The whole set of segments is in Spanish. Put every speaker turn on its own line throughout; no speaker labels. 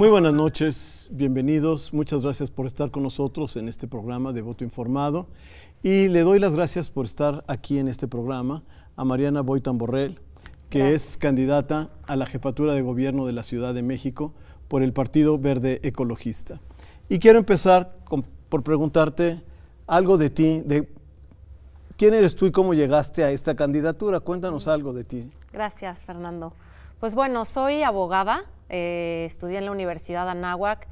Muy buenas noches, bienvenidos. Muchas gracias por estar con nosotros en este programa de Voto Informado. Y le doy las gracias por estar aquí en este programa a Mariana Boitan Borrell, que es candidata a la jefatura de gobierno de la Ciudad de México por el Partido Verde Ecologista. Y quiero empezar por preguntarte algo de ti, de quién eres tú y cómo llegaste a esta candidatura. Cuéntanos algo de ti.
Gracias, Fernando. Pues bueno, soy abogada, eh, estudié en la Universidad Anáhuac,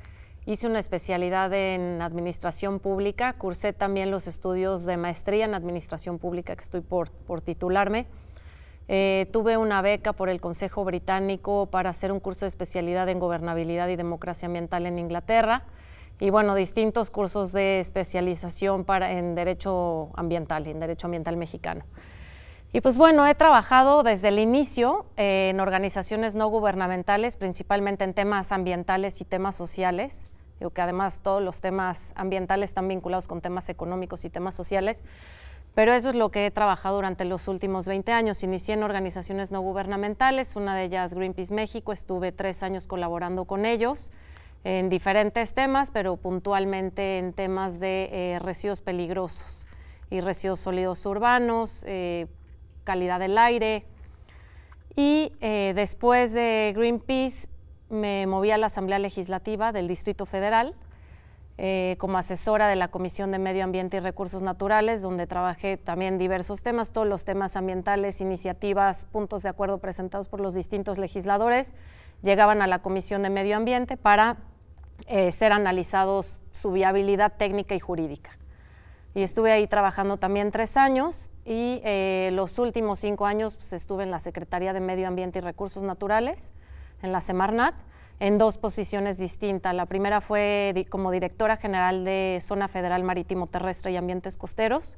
hice una especialidad en administración pública, cursé también los estudios de maestría en administración pública que estoy por, por titularme. Eh, tuve una beca por el Consejo Británico para hacer un curso de especialidad en gobernabilidad y democracia ambiental en Inglaterra y bueno, distintos cursos de especialización para, en derecho ambiental, en derecho ambiental mexicano. Y pues bueno, he trabajado desde el inicio eh, en organizaciones no gubernamentales, principalmente en temas ambientales y temas sociales. Digo que además todos los temas ambientales están vinculados con temas económicos y temas sociales, pero eso es lo que he trabajado durante los últimos 20 años. Inicié en organizaciones no gubernamentales, una de ellas Greenpeace México, estuve tres años colaborando con ellos en diferentes temas, pero puntualmente en temas de eh, residuos peligrosos y residuos sólidos urbanos, eh, calidad del aire. Y eh, después de Greenpeace me moví a la Asamblea Legislativa del Distrito Federal eh, como asesora de la Comisión de Medio Ambiente y Recursos Naturales, donde trabajé también diversos temas, todos los temas ambientales, iniciativas, puntos de acuerdo presentados por los distintos legisladores, llegaban a la Comisión de Medio Ambiente para eh, ser analizados su viabilidad técnica y jurídica y estuve ahí trabajando también tres años y eh, los últimos cinco años pues, estuve en la Secretaría de Medio Ambiente y Recursos Naturales, en la Semarnat, en dos posiciones distintas. La primera fue como directora general de Zona Federal Marítimo Terrestre y Ambientes Costeros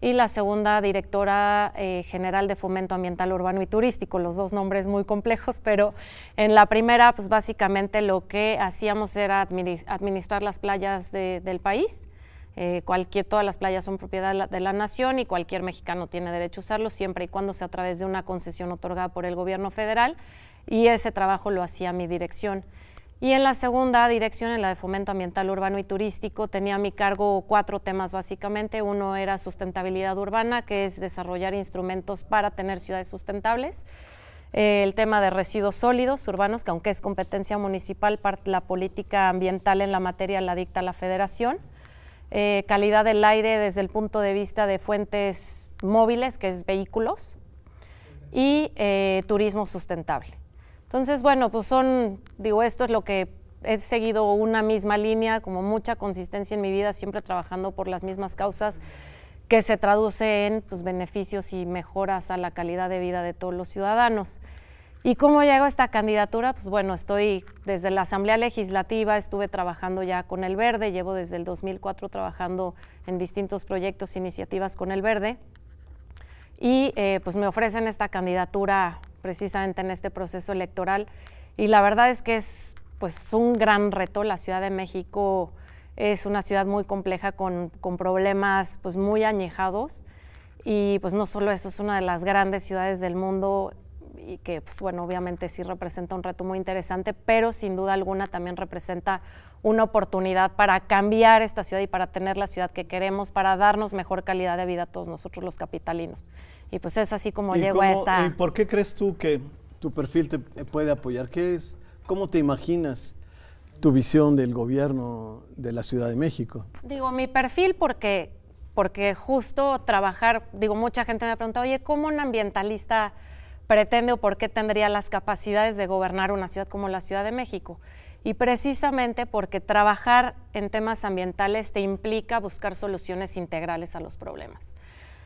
y la segunda directora eh, general de Fomento Ambiental Urbano y Turístico, los dos nombres muy complejos, pero en la primera pues básicamente lo que hacíamos era administrar las playas del país eh, cualquier, todas las playas son propiedad de la, nación y cualquier mexicano tiene derecho a usarlo siempre y cuando sea a través de una concesión otorgada por el gobierno federal y ese trabajo lo hacía mi dirección. Y en la segunda dirección, en la de fomento ambiental urbano y turístico, tenía a mi cargo cuatro temas básicamente. Uno era sustentabilidad urbana, que es desarrollar instrumentos para tener ciudades sustentables. el tema de residuos sólidos urbanos, que aunque es competencia municipal, la política ambiental en la materia la dicta la federación eh, calidad del aire desde el punto de vista de fuentes móviles, que es vehículos, y eh, turismo sustentable. Entonces, bueno, pues son, digo, esto es lo que he seguido una misma línea, como mucha consistencia en mi vida, siempre trabajando por las mismas causas que se traduce en pues, beneficios y mejoras a la calidad de vida de todos los ciudadanos. ¿Y cómo llego a esta candidatura? Pues bueno, estoy desde la Asamblea Legislativa, estuve trabajando ya con el Verde, llevo desde el 2004 trabajando en distintos proyectos, iniciativas con el Verde, y eh, pues me ofrecen esta candidatura precisamente en este proceso electoral, y la verdad es que es pues un gran reto, la Ciudad de México es una ciudad muy compleja con, con problemas pues muy añejados, y pues no solo eso, es una de las grandes ciudades del mundo y que, pues, bueno, obviamente sí representa un reto muy interesante, pero sin duda alguna también representa una oportunidad para cambiar esta ciudad y para tener la ciudad que queremos, para darnos mejor calidad de vida a todos nosotros los capitalinos. Y pues es así como llego a esta...
¿Y por qué crees tú que tu perfil te puede apoyar? ¿Qué es, ¿Cómo te imaginas tu visión del gobierno de la Ciudad de México?
Digo, mi perfil porque, porque justo trabajar, digo, mucha gente me ha preguntado, oye, ¿cómo un ambientalista pretende o por qué tendría las capacidades de gobernar una ciudad como la Ciudad de México. Y precisamente porque trabajar en temas ambientales te implica buscar soluciones integrales a los problemas.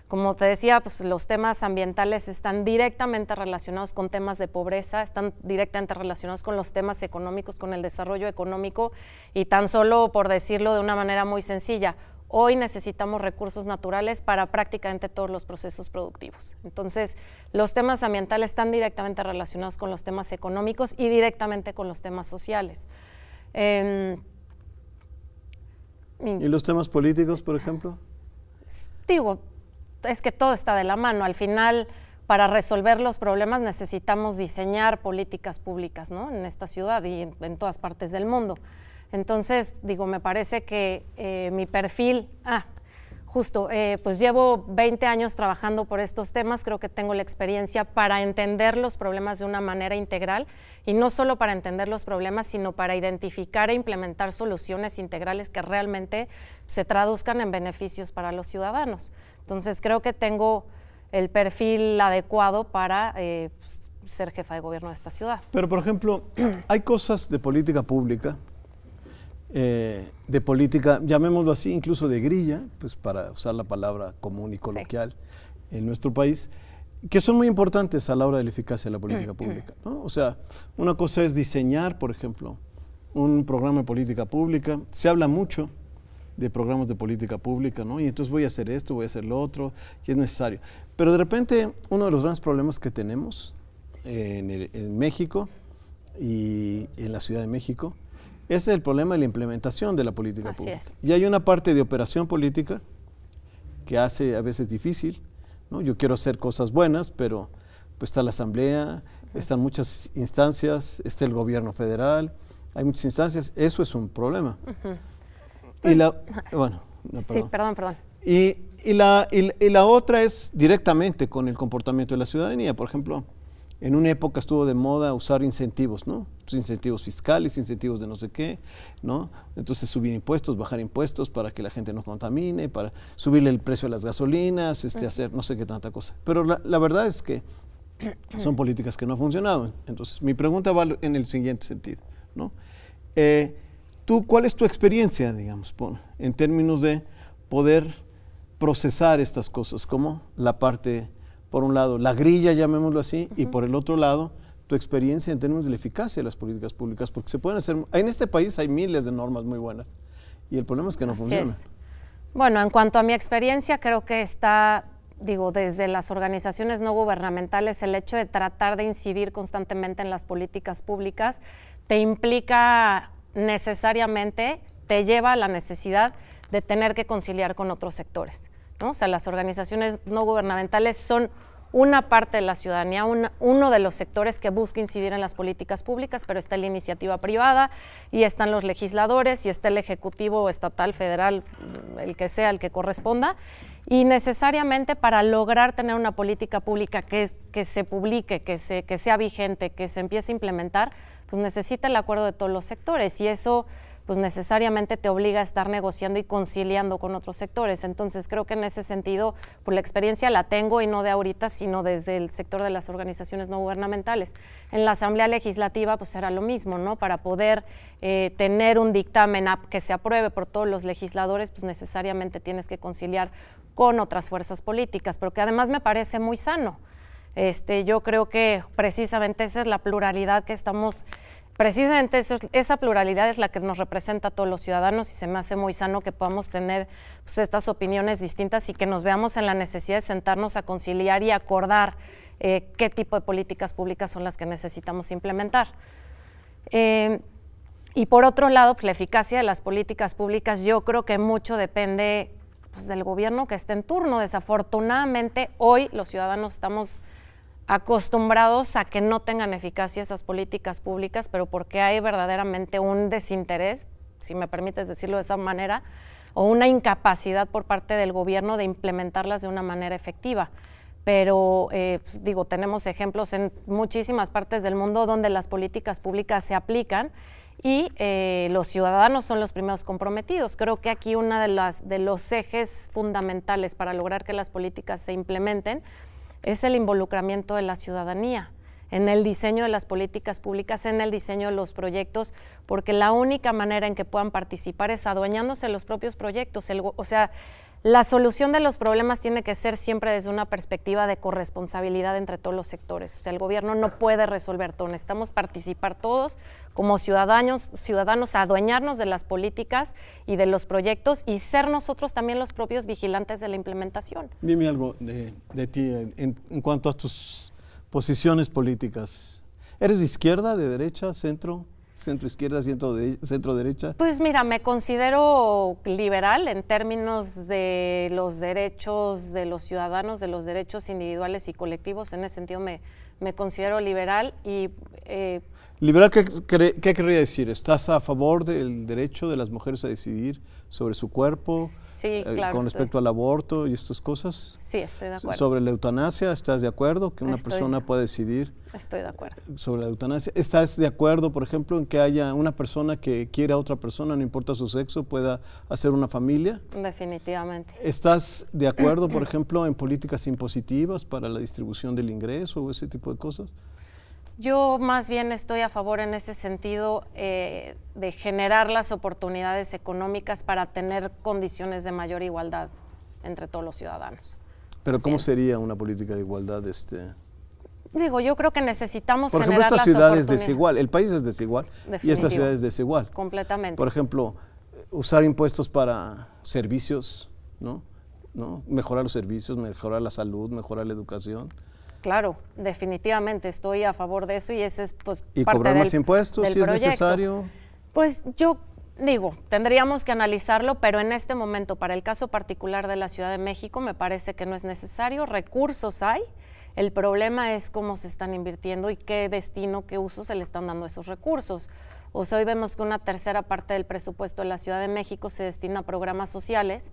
Como te decía, pues los temas ambientales están directamente relacionados con temas de pobreza, están directamente relacionados con los temas económicos, con el desarrollo económico y tan solo por decirlo de una manera muy sencilla, Hoy necesitamos recursos naturales para prácticamente todos los procesos productivos. Entonces, los temas ambientales están directamente relacionados con los temas económicos y directamente con los temas sociales. Em,
¿Y los temas políticos, por ejemplo?
Digo, es que todo está de la mano. Al final, para resolver los problemas necesitamos diseñar políticas públicas, ¿no? En esta ciudad y en, todas partes del mundo. Entonces, digo, me parece que eh, mi perfil, ah, justo, eh, pues llevo 20 años trabajando por estos temas, creo que tengo la experiencia para entender los problemas de una manera integral y no solo para entender los problemas, sino para identificar e implementar soluciones integrales que realmente se traduzcan en beneficios para los ciudadanos. Entonces creo que tengo el perfil adecuado para eh, pues, ser jefa de gobierno de esta ciudad.
Pero, por ejemplo, hay cosas de política pública eh, de política, llamémoslo así, incluso de grilla, pues para usar la palabra común y coloquial en nuestro país, que son muy importantes a la hora de la eficacia de la política mm, pública. ¿no? O sea, una cosa es diseñar, por ejemplo, un programa de política pública. Se habla mucho de programas de política pública, ¿no? Y entonces voy a hacer esto, voy a hacer lo otro, si es necesario. Pero de repente, uno de los grandes problemas que tenemos en, en México y en la Ciudad de México ese es el problema de la implementación de la política pública. Y hay una parte de operación política que hace a veces difícil. ¿no? Yo quiero hacer cosas buenas, pero pues está la Asamblea, están muchas instancias, está el gobierno federal, hay muchas instancias. Eso es un problema.
y la, bueno, Sí, perdón, perdón.
Y, y, la, y la otra es directamente con el comportamiento de la ciudadanía. Por ejemplo, en una época estuvo de moda usar incentivos, ¿no? Pues incentivos fiscales, incentivos de no sé qué, ¿no? Entonces subir impuestos, bajar impuestos para que la gente no contamine, para subirle el precio a las gasolinas, este, hacer no sé qué tanta cosa. Pero la, verdad es que son políticas que no han funcionado. Entonces, mi pregunta va en el siguiente sentido, ¿no? Eh, ¿Tú cuál es tu experiencia, digamos, en términos de poder procesar estas cosas, como la parte por un lado, la grilla, llamémoslo así, y por el otro lado, tu experiencia en términos de la eficacia de las políticas públicas, porque se pueden hacer, en este país hay miles de normas muy buenas, y el problema es que no funcionan.
Bueno, en cuanto a mi experiencia, creo que está, digo, desde las organizaciones no gubernamentales, el hecho de tratar de incidir constantemente en las políticas públicas te implica necesariamente, te lleva a la necesidad de tener que conciliar con otros sectores. O sea, las organizaciones no gubernamentales son una parte de la ciudadanía, uno de los sectores que busca incidir en las políticas públicas, pero está la iniciativa privada y están los legisladores y está el ejecutivo estatal, federal, el que sea, el que corresponda. Y necesariamente para lograr tener una política pública que, se publique, que, que sea vigente, que se empiece a implementar, pues necesita el acuerdo de todos los sectores y eso pues necesariamente te obliga a estar negociando y conciliando con otros sectores. Entonces creo que en ese sentido, pues la experiencia la tengo y no de ahorita, sino desde el sector de las organizaciones no gubernamentales. En la Asamblea Legislativa pues será lo mismo, ¿no? Para poder eh, tener un dictamen que se apruebe por todos los legisladores, pues necesariamente tienes que conciliar con otras fuerzas políticas, pero que además me parece muy sano. Este, yo creo que precisamente esa es la pluralidad que estamos precisamente esa pluralidad es la que nos representa a todos los ciudadanos y se me hace muy sano que podamos tener pues, estas opiniones distintas y que nos veamos en la necesidad de sentarnos a conciliar y acordar eh, qué tipo de políticas públicas son las que necesitamos implementar. Eh, y por otro lado, pues, la eficacia de las políticas públicas yo creo que mucho depende pues, del gobierno que esté en turno. Desafortunadamente, hoy los ciudadanos estamos acostumbrados a que no tengan eficacia esas políticas públicas, pero porque hay verdaderamente un desinterés, si me permites decirlo de esa manera, o una incapacidad por parte del gobierno de implementarlas de una manera efectiva. Pero, eh, pues, digo, tenemos ejemplos en muchísimas partes del mundo donde las políticas públicas se aplican y eh, los ciudadanos son los primeros comprometidos. Creo que aquí uno de, las, de los ejes fundamentales para lograr que las políticas se implementen es el involucramiento de la ciudadanía en el diseño de las políticas públicas, en el diseño de los proyectos, porque la única manera en que puedan participar es adueñándose los propios proyectos. o sea, la solución de los problemas tiene que ser siempre desde una perspectiva de corresponsabilidad entre todos los sectores. O sea, el gobierno no puede resolver todo. Necesitamos participar todos como ciudadanos, ciudadanos, adueñarnos de las políticas y de los proyectos y ser nosotros también los propios vigilantes de la implementación.
Dime algo de, ti en, en cuanto a tus posiciones políticas. ¿Eres de izquierda, de derecha, centro? Centro izquierda, centro, de, centro derecha?
Pues mira, me considero liberal en términos de los derechos de los ciudadanos, de los derechos individuales y colectivos. En ese sentido me, me considero liberal y...
Eh, ¿Liberal qué, qué, querría decir? ¿Estás a favor del derecho de las mujeres a decidir sobre su cuerpo?
Sí, eh, claro.
con respecto al aborto y estas cosas.
Sí, estoy de acuerdo.
¿Sobre la eutanasia estás de acuerdo? Que una persona pueda decidir.
Estoy de acuerdo.
Sobre la eutanasia. ¿Estás de acuerdo, por ejemplo, en que haya una persona que quiera a otra persona, no importa su sexo, pueda hacer una familia?
Definitivamente.
¿Estás de acuerdo, por ejemplo, en políticas impositivas para la distribución del ingreso o ese tipo de cosas?
Yo más bien estoy a favor en ese sentido eh, de generar las oportunidades económicas para tener condiciones de mayor igualdad entre todos los ciudadanos.
Pero ¿cómo sería una política de igualdad? Este?
Digo, yo creo que necesitamos
Por ejemplo, esta ciudad es desigual, el país es desigual y esta ciudad es desigual.
Completamente.
Por ejemplo, usar impuestos para servicios, ¿no? ¿no? Mejorar los servicios, mejorar la salud, mejorar la educación.
Claro, definitivamente estoy a favor de eso y ese es pues
y cobrar más impuestos si es necesario.
Pues yo digo, tendríamos que analizarlo, pero en este momento para el caso particular de la Ciudad de México me parece que no es necesario, recursos hay. El problema es cómo se están invirtiendo y qué destino, qué uso se le están dando esos recursos. O sea, hoy vemos que una tercera parte del presupuesto de la Ciudad de México se destina a programas sociales,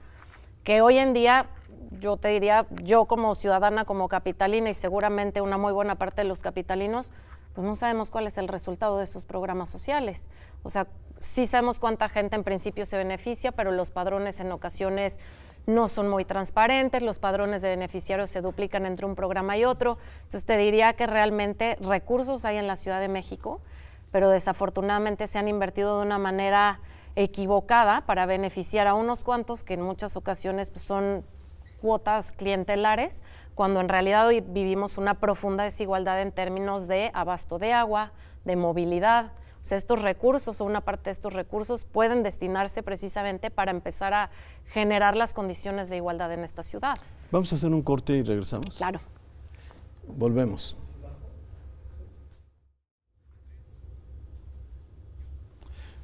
que hoy en día yo te diría, yo como ciudadana, como capitalina y seguramente una muy buena parte de los capitalinos, pues no sabemos cuál es el resultado de esos programas sociales. O sea, sí sabemos cuánta gente en principio se beneficia, pero los padrones en ocasiones no son muy transparentes, los padrones de beneficiarios se duplican entre un programa y otro. Entonces te diría que realmente recursos hay en la Ciudad de México, pero desafortunadamente se han invertido de una manera equivocada para beneficiar a unos cuantos que en muchas ocasiones pues, son cuotas clientelares, cuando en realidad hoy vivimos una profunda desigualdad en términos de abasto de agua, de movilidad. O sea, estos recursos o una parte de estos recursos pueden destinarse precisamente para empezar a generar las condiciones de igualdad en esta ciudad.
Vamos a hacer un corte y regresamos.
Claro.
Volvemos.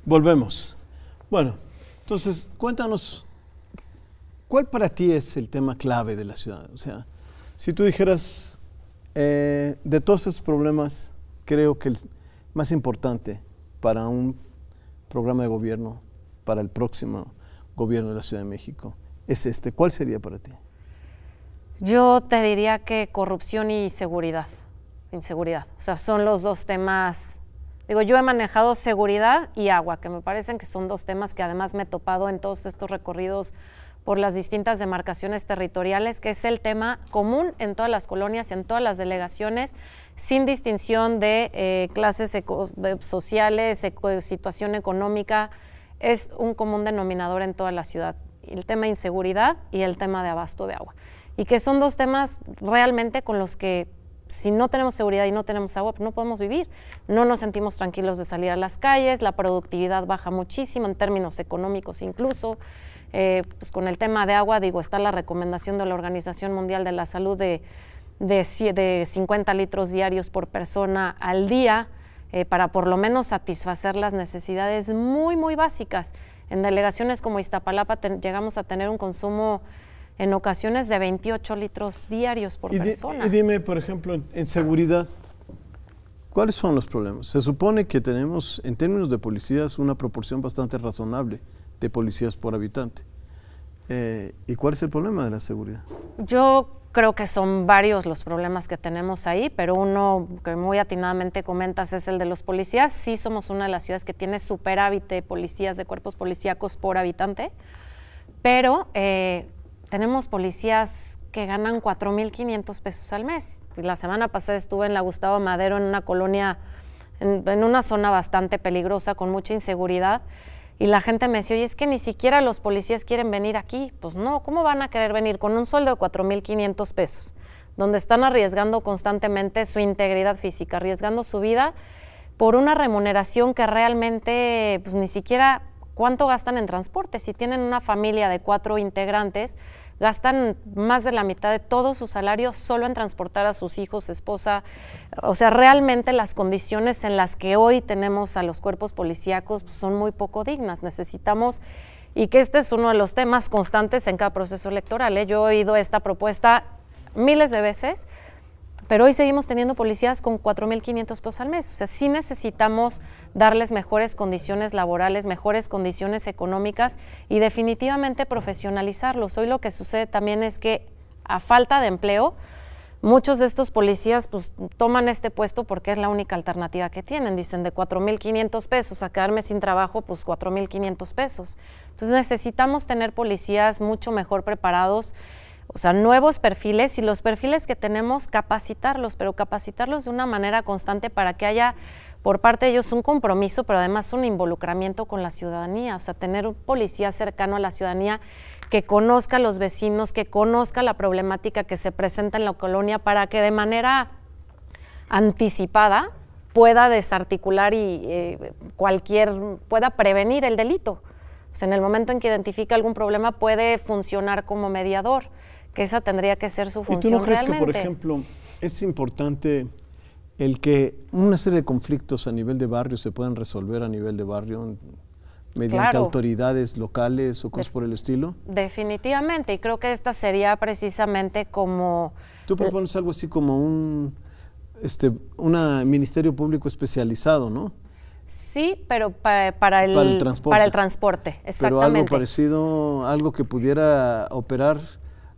Volvemos. Bueno, entonces cuéntanos ¿Cuál para ti es el tema clave de la ciudad? O sea, si tú dijeras, eh, de todos esos problemas, creo que el más importante para un programa de gobierno, para el próximo gobierno de la Ciudad de México, es este. ¿Cuál sería para ti?
Yo te diría que corrupción y seguridad, inseguridad. O sea, son los dos temas. Digo, yo he manejado seguridad y agua, que me parecen que son dos temas que además me he topado en todos estos recorridos por las distintas demarcaciones territoriales, que es el tema común en todas las colonias en todas las delegaciones, sin distinción de eh, clases sociales, situación económica, es un común denominador en toda la ciudad. El tema de inseguridad y el tema de abasto de agua. Y que son dos temas realmente con los que si no tenemos seguridad y no tenemos agua, pues no podemos vivir. No nos sentimos tranquilos de salir a las calles, la productividad baja muchísimo en términos económicos incluso. Eh, pues con el tema de agua, digo, está la recomendación de la Organización Mundial de la Salud de, de, 50 litros diarios por persona al día eh, para por lo menos satisfacer las necesidades muy, muy básicas. En delegaciones como Iztapalapa llegamos a tener un consumo en ocasiones de 28 litros diarios por persona.
y dime, por ejemplo, en seguridad, ¿cuáles son los problemas? Se supone que tenemos, en términos de policías, una proporción bastante razonable de policías por habitante. Eh, ¿Y cuál es el problema de la seguridad?
Yo creo que son varios los problemas que tenemos ahí, pero uno que muy atinadamente comentas es el de los policías. Sí somos una de las ciudades que tiene superávit de policías, de cuerpos policíacos por habitante, pero eh, tenemos policías que ganan 4.500 pesos al mes. La semana pasada estuve en la Gustavo Madero, en una colonia, en una zona bastante peligrosa, con mucha inseguridad, y la gente me decía, oye, es que ni siquiera los policías quieren venir aquí. Pues no, ¿cómo van a querer venir con un sueldo de 4.500 pesos? Donde están arriesgando constantemente su integridad física, arriesgando su vida por una remuneración que realmente, pues ni siquiera cuánto gastan en transporte. Si tienen una familia de cuatro integrantes, gastan más de la mitad de todo su salario solo en transportar a sus hijos, esposa. O sea, realmente las condiciones en las que hoy tenemos a los cuerpos policíacos pues, son muy poco dignas. Necesitamos, y que este es uno de los temas constantes en cada proceso electoral. ¿eh? Yo he oído esta propuesta miles de veces pero hoy seguimos teniendo policías con 4.500 pesos al mes. O sea, sí necesitamos darles mejores condiciones laborales, mejores condiciones económicas y definitivamente profesionalizarlos. Hoy lo que sucede también es que a falta de empleo, muchos de estos policías pues toman este puesto porque es la única alternativa que tienen. Dicen de 4.500 pesos a quedarme sin trabajo, pues 4.500 pesos. Entonces necesitamos tener policías mucho mejor preparados o sea, nuevos perfiles y los perfiles que tenemos, capacitarlos, pero capacitarlos de una manera constante para que haya por parte de ellos un compromiso, pero además un involucramiento con la ciudadanía, o sea, tener un policía cercano a la ciudadanía que conozca a los vecinos, que conozca la problemática que se presenta en la colonia para que de manera anticipada pueda desarticular y eh, cualquier, pueda prevenir el delito. O sea, en el momento en que identifica algún problema puede funcionar como mediador que esa tendría que ser su función.
¿Y tú no crees que, por ejemplo, es importante el que una serie de conflictos a nivel de barrio se puedan resolver a nivel de barrio mediante autoridades locales o cosas por el estilo?
Definitivamente, y creo que esta sería precisamente como...
Tú propones algo así como un este una ministerio público especializado, ¿no?
Sí, pero para, el, para el transporte. Para el transporte, exactamente.
Pero algo parecido, algo que pudiera operar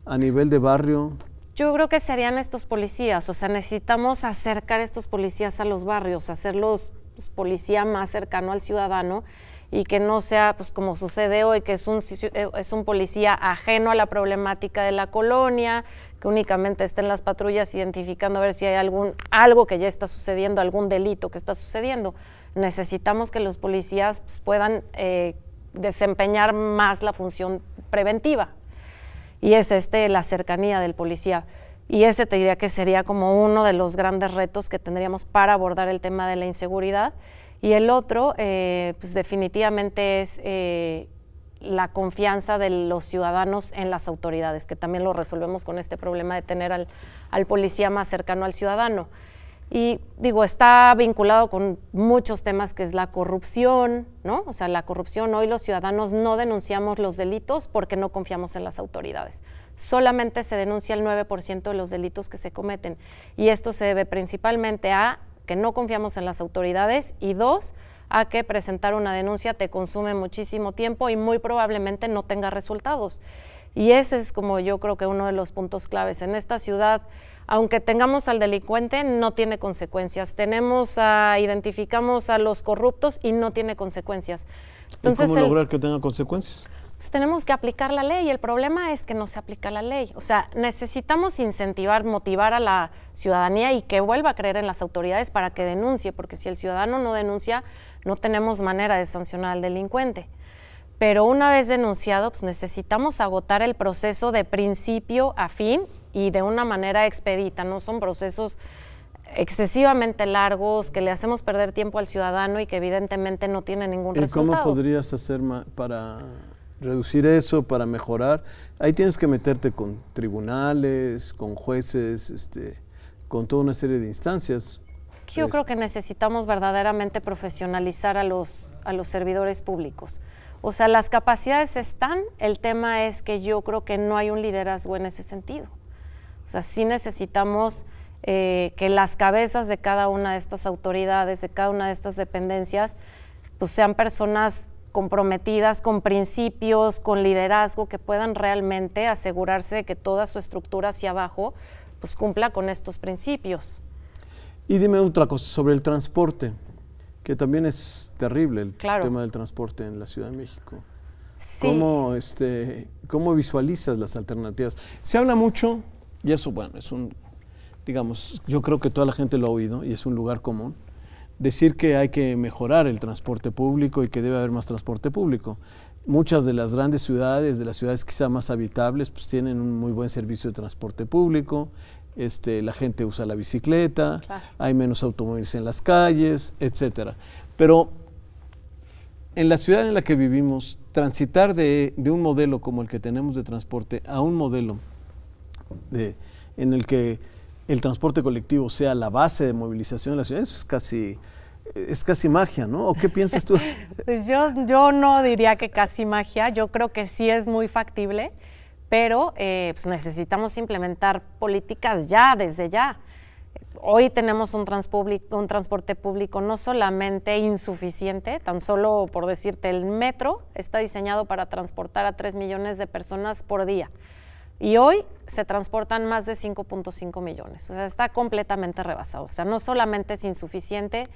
a nivel de barrio?
Yo creo que serían estos policías, o sea, necesitamos acercar estos policías a los barrios, hacerlos pues, policía más cercano al ciudadano y que no sea, pues como sucede hoy, que es un, eh, es un policía ajeno a la problemática de la colonia, que únicamente está en las patrullas identificando a ver si hay algún, algo que ya está sucediendo, algún delito que está sucediendo. Necesitamos que los policías pues, puedan eh, desempeñar más la función preventiva y es este la cercanía del policía. Y ese te diría que sería como uno de los grandes retos que tendríamos para abordar el tema de la inseguridad. Y el otro, eh, pues definitivamente es eh, la confianza de los ciudadanos en las autoridades, que también lo resolvemos con este problema de tener al, al policía más cercano al ciudadano. Y digo, está vinculado con muchos temas que es la corrupción, ¿no? O sea, la corrupción, hoy los ciudadanos no denunciamos los delitos porque no confiamos en las autoridades. Solamente se denuncia el 9% de los delitos que se cometen. Y esto se debe principalmente a que no confiamos en las autoridades y dos, a que presentar una denuncia te consume muchísimo tiempo y muy probablemente no tenga resultados. Y ese es como yo creo que uno de los puntos claves. En esta ciudad aunque tengamos al delincuente, no tiene consecuencias. Tenemos a, identificamos a los corruptos y no tiene consecuencias.
Entonces, ¿Cómo lograr que tenga consecuencias?
Pues tenemos que aplicar la ley y el problema es que no se aplica la ley. O sea, necesitamos incentivar, motivar a la ciudadanía y que vuelva a creer en las autoridades para que denuncie, porque si el ciudadano no denuncia, no tenemos manera de sancionar al delincuente. Pero una vez denunciado, pues necesitamos agotar el proceso de principio a fin y de una manera expedita, no son procesos excesivamente largos que le hacemos perder tiempo al ciudadano y que evidentemente no tiene ningún resultado.
¿Y cómo podrías hacer para reducir eso, para mejorar? Ahí tienes que meterte con tribunales, con jueces, este, con toda una serie de instancias.
Yo creo que necesitamos verdaderamente profesionalizar a los, a los servidores públicos. O sea, las capacidades están, el tema es que yo creo que no hay un liderazgo en ese sentido. O sea, sí necesitamos eh, que las cabezas de cada una de estas autoridades, de cada una de estas dependencias, pues sean personas comprometidas con principios, con liderazgo, que puedan realmente asegurarse de que toda su estructura hacia abajo pues cumpla con estos principios.
Y dime otra cosa sobre el transporte, que también es terrible el tema del transporte en la Ciudad de México. Sí. ¿Cómo, este, ¿Cómo visualizas las alternativas? Se habla mucho y eso, bueno, es un, digamos, yo creo que toda la gente lo ha oído y es un lugar común. Decir que hay que mejorar el transporte público y que debe haber más transporte público. Muchas de las grandes ciudades, de las ciudades quizá más habitables, pues tienen un muy buen servicio de transporte público. Este, la gente usa la bicicleta, hay menos automóviles en las calles, etcétera. Pero en la ciudad en la que vivimos, transitar de, un modelo como el que tenemos de transporte a un modelo de, en el que el transporte colectivo sea la base de movilización de la ciudad, es casi, es casi magia, ¿no? ¿O qué piensas tú?
pues yo, yo no diría que casi magia, yo creo que sí es muy factible, pero eh, pues necesitamos implementar políticas ya, desde ya hoy tenemos un, un transporte público no solamente insuficiente, tan solo por decirte, el metro está diseñado para transportar a 3 millones de personas por día. Y hoy se transportan más de 5.5 millones. O sea, está completamente rebasado. O sea, no solamente es insuficiente,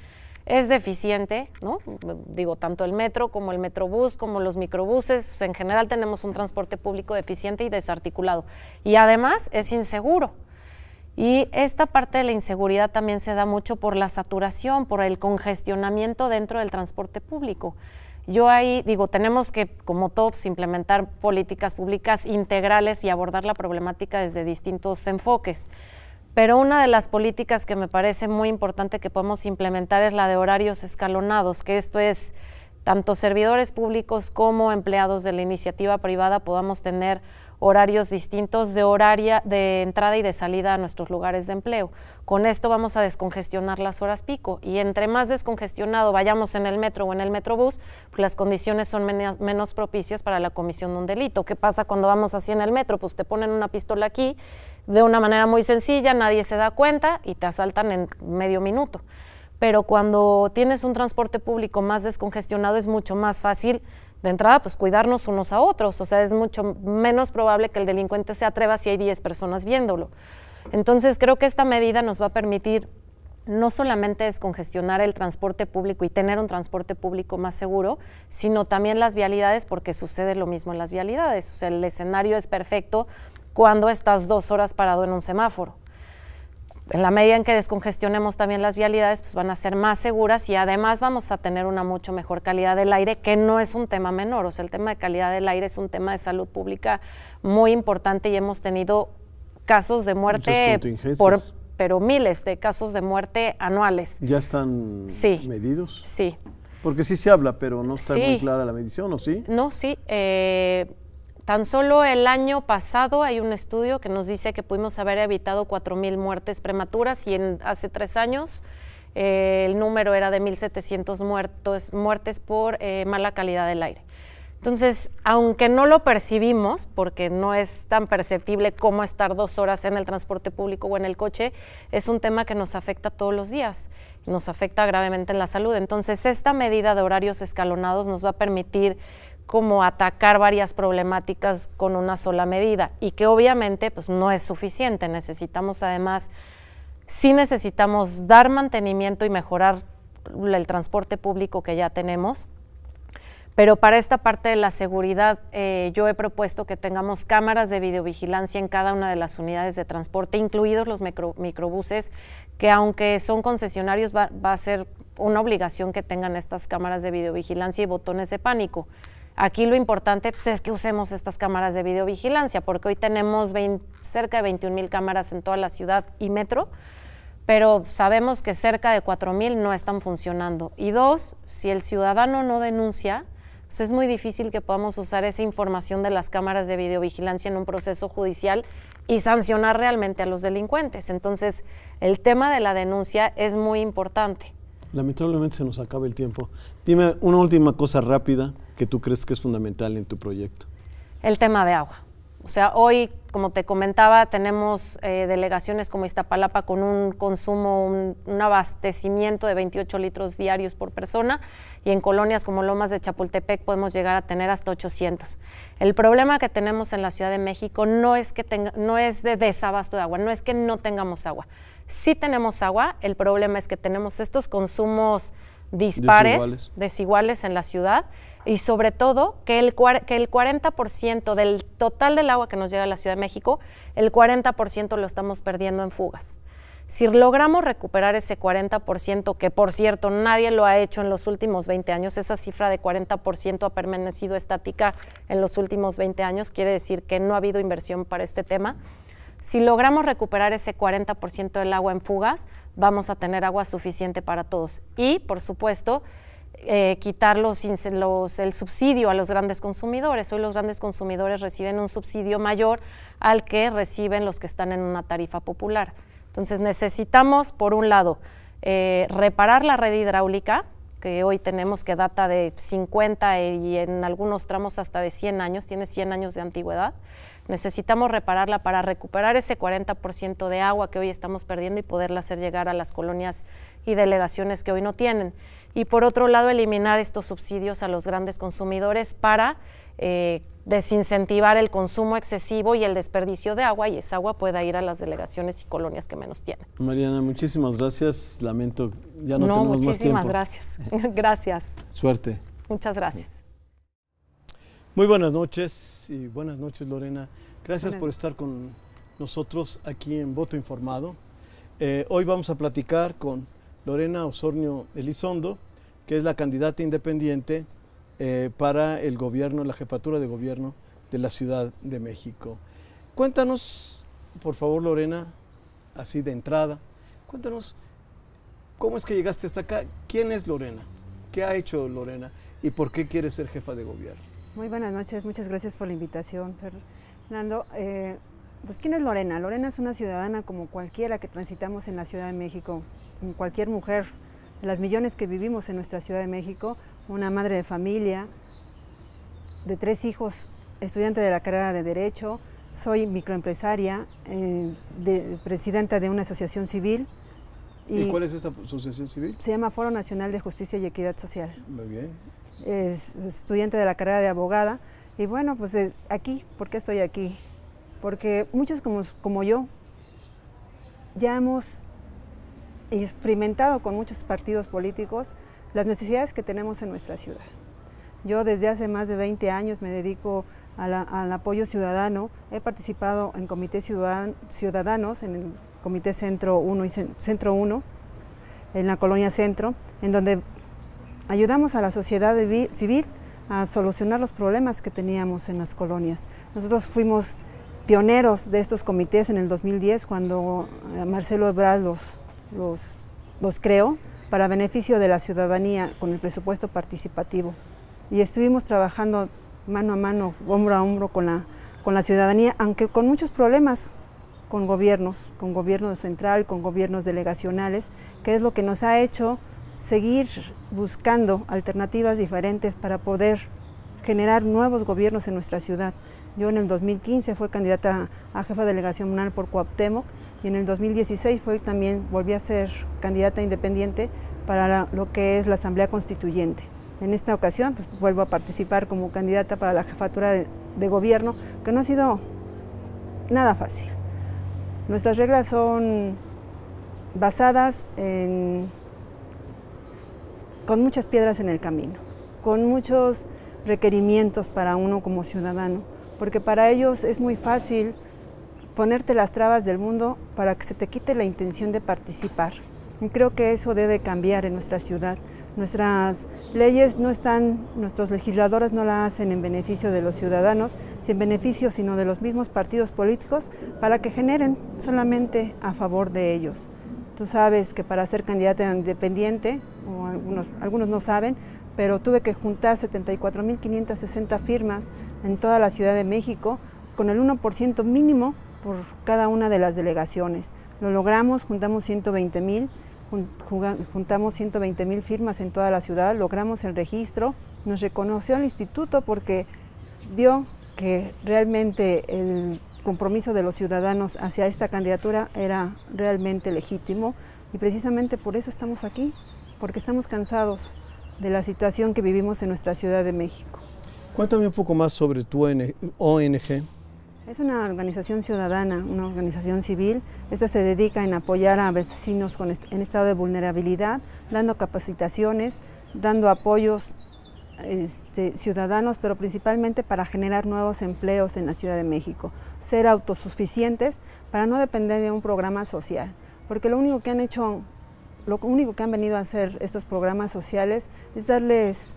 es deficiente, ¿no? Digo, tanto el metro como el metrobús, como los microbuses, en general tenemos un transporte público deficiente y desarticulado. Y además es inseguro. Y esta parte de la inseguridad también se da mucho por la saturación, por el congestionamiento dentro del transporte público. Yo ahí digo, tenemos que, como TOPS, implementar políticas públicas integrales y abordar la problemática desde distintos enfoques. Pero una de las políticas que me parece muy importante que podemos implementar es la de horarios escalonados, que esto es tanto servidores públicos como empleados de la iniciativa privada podamos tener horarios distintos de horaria de entrada y de salida a nuestros lugares de empleo. Con esto vamos a descongestionar las horas pico y entre más descongestionado vayamos en el metro o en el metrobús, pues las condiciones son menos, propicias para la comisión de un delito. ¿Qué pasa cuando vamos así en el metro? Pues te ponen una pistola aquí de una manera muy sencilla, nadie se da cuenta y te asaltan en medio minuto. Pero cuando tienes un transporte público más descongestionado es mucho más fácil de entrada, pues cuidarnos unos a otros. O sea, es mucho menos probable que el delincuente se atreva si hay 10 personas viéndolo. Entonces, creo que esta medida nos va a permitir no solamente descongestionar el transporte público y tener un transporte público más seguro, sino también las vialidades, porque sucede lo mismo en las vialidades. O sea, el escenario es perfecto cuando estás dos horas parado en un semáforo en la medida en que descongestionemos también las vialidades, pues van a ser más seguras y además vamos a tener una mucho mejor calidad del aire, que no es un tema menor. O sea, el tema de calidad del aire es un tema de salud pública muy importante y hemos tenido casos de muerte por pero miles de casos de muerte anuales.
¿Ya están medidos?
Sí.
Porque sí se habla, pero no está muy clara la medición, ¿o sí?
No, sí. Eh, Tan solo el año pasado hay un estudio que nos dice que pudimos haber evitado 4.000 muertes prematuras y en, hace tres años eh, el número era de 1.700 muertos, muertes por eh, mala calidad del aire. Entonces, aunque no lo percibimos, porque no es tan perceptible como estar dos horas en el transporte público o en el coche, es un tema que nos afecta todos los días, nos afecta gravemente en la salud. Entonces, esta medida de horarios escalonados nos va a permitir como atacar varias problemáticas con una sola medida y que obviamente pues no es suficiente. Necesitamos además, sí necesitamos dar mantenimiento y mejorar el transporte público que ya tenemos, pero para esta parte de la seguridad eh, yo he propuesto que tengamos cámaras de videovigilancia en cada una de las unidades de transporte, incluidos los microbuses, que aunque son concesionarios va, va a ser una obligación que tengan estas cámaras de videovigilancia y botones de pánico Aquí lo importante pues, es que usemos estas cámaras de videovigilancia, porque hoy tenemos cerca de 21 mil cámaras en toda la ciudad y metro, pero sabemos que cerca de 4 mil no están funcionando. Y dos, si el ciudadano no denuncia, pues es muy difícil que podamos usar esa información de las cámaras de videovigilancia en un proceso judicial y sancionar realmente a los delincuentes. Entonces, el tema de la denuncia es muy importante.
Lamentablemente se nos acaba el tiempo. Dime una última cosa rápida que tú crees que es fundamental en tu proyecto?
El tema de agua. O sea, hoy, como te comentaba, tenemos eh, delegaciones como Iztapalapa con un consumo, un, abastecimiento de 28 litros diarios por persona y en colonias como Lomas de Chapultepec podemos llegar a tener hasta 800. El problema que tenemos en la Ciudad de México no es, que tenga, no es de desabasto de agua, no es que no tengamos agua. Sí tenemos agua, el problema es que tenemos estos consumos dispares, desiguales en la ciudad y sobre todo que el, que el 40% del total del agua que nos llega a la Ciudad de México, el 40% lo estamos perdiendo en fugas. Si logramos recuperar ese 40%, que por cierto nadie lo ha hecho en los últimos 20 años, esa cifra de 40% ha permanecido estática en los últimos 20 años, quiere decir que no ha habido inversión para este tema. Si logramos recuperar ese 40% del agua en fugas, vamos a tener agua suficiente para todos. Y, por supuesto, eh, quitar los, el subsidio a los grandes consumidores. Hoy los grandes consumidores reciben un subsidio mayor al que reciben los que están en una tarifa popular. Entonces necesitamos, por un lado, eh, reparar la red hidráulica, que hoy tenemos que data de 50 y en algunos tramos hasta de 100 años, tiene 100 años de antigüedad. Necesitamos repararla para recuperar ese 40% de agua que hoy estamos perdiendo y poderla hacer llegar a las colonias y delegaciones que hoy no tienen. Y por otro lado, eliminar estos subsidios a los grandes consumidores para eh, desincentivar el consumo excesivo y el desperdicio de agua y esa agua pueda ir a las delegaciones y colonias que menos tienen.
Mariana, muchísimas gracias. Lamento, ya no, tenemos más tiempo.
Muchísimas gracias. gracias.
Suerte.
Muchas gracias.
Muy buenas noches y buenas noches Lorena. Gracias por estar con nosotros aquí en Voto Informado. Eh, hoy vamos a platicar con Lorena Osornio Elizondo, que es la candidata independiente eh, para el gobierno, la jefatura de gobierno de la Ciudad de México. Cuéntanos, por favor Lorena, así de entrada, cuéntanos cómo es que llegaste hasta acá, quién es Lorena, qué ha hecho Lorena y por qué quiere ser jefa de gobierno.
Muy buenas noches, muchas gracias por la invitación, Fernando. Eh, pues, ¿quién es Lorena? Lorena es una ciudadana como cualquiera que transitamos en la Ciudad de México, como cualquier mujer, las millones que vivimos en nuestra Ciudad de México, una madre de familia, de tres hijos, estudiante de la carrera de Derecho, soy microempresaria, eh, presidenta de una asociación civil.
Y, cuál es esta asociación civil?
Se llama Foro Nacional de Justicia y Equidad Social.
Muy bien
es estudiante de la carrera de abogada. Y bueno, pues eh, aquí, ¿por qué estoy aquí? Porque muchos como, como yo ya hemos experimentado con muchos partidos políticos las necesidades que tenemos en nuestra ciudad. Yo desde hace más de 20 años me dedico al apoyo ciudadano. He participado en comités ciudadanos, en el Comité Centro 1 y Centro 1, en la colonia Centro, en donde ayudamos a la sociedad civil a solucionar los problemas que teníamos en las colonias. Nosotros fuimos pioneros de estos comités en el 2010 cuando eh, Marcelo Ebrard los, los, creó para beneficio de la ciudadanía con el presupuesto participativo. Y estuvimos trabajando mano a mano, hombro a hombro con la, con la ciudadanía, aunque con muchos problemas con gobiernos, con gobierno central, con gobiernos delegacionales, que es lo que nos ha hecho seguir buscando alternativas diferentes para poder generar nuevos gobiernos en nuestra ciudad. Yo en el 2015 fui candidata a jefa delegacional por Coaptemoc y en el 2016 fue también volví a ser candidata independiente para lo que es la Asamblea Constituyente. En esta ocasión pues, vuelvo a participar como candidata para la jefatura de gobierno, que no ha sido nada fácil. Nuestras reglas son basadas en con muchas piedras en el camino, con muchos requerimientos para uno como ciudadano, porque para ellos es muy fácil ponerte las trabas del mundo para que se te quite la intención de participar. Y creo que eso debe cambiar en nuestra ciudad. Nuestras leyes no están, nuestros legisladores no la hacen en beneficio de los ciudadanos, sin beneficio sino de los mismos partidos políticos para que generen solamente a favor de ellos. Tú sabes que para ser candidata independiente, o algunos, algunos no saben, pero tuve que juntar 74.560 firmas en toda la Ciudad de México con el 1% mínimo por cada una de las delegaciones. Lo logramos, juntamos 120.000, juntamos 120 firmas en toda la ciudad, logramos el registro, nos reconoció el instituto porque vio que realmente el compromiso de los ciudadanos hacia esta candidatura era realmente legítimo y precisamente por eso estamos aquí, porque estamos cansados de la situación que vivimos en nuestra Ciudad de México.
Cuéntame un poco más sobre tu ONG.
Es una organización ciudadana, una organización civil. Esta se dedica en apoyar a vecinos en estado de vulnerabilidad, dando capacitaciones, dando apoyos este, ciudadanos, pero principalmente para generar nuevos empleos en la Ciudad de México, ser autosuficientes para no depender de un programa social, porque lo único que han hecho, lo único que han venido a hacer estos programas sociales es darles